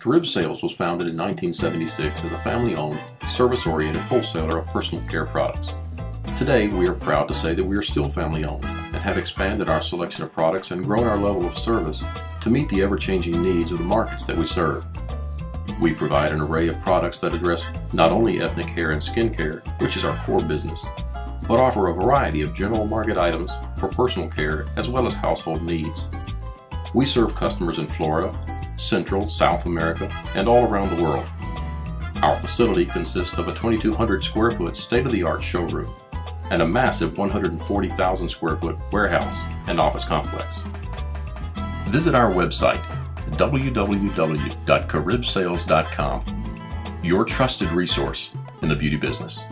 Carib Sales was founded in 1976 as a family-owned, service-oriented wholesaler of personal care products. Today, we are proud to say that we are still family-owned and have expanded our selection of products and grown our level of service to meet the ever-changing needs of the markets that we serve. We provide an array of products that address not only ethnic hair and skin care, which is our core business, but offer a variety of general market items for personal care as well as household needs. We serve customers in Florida, Central, South America, and all around the world. Our facility consists of a 2,200 square foot state-of-the-art showroom and a massive 140,000 square foot warehouse and office complex. Visit our website www.caribsales.com, your trusted resource in the beauty business.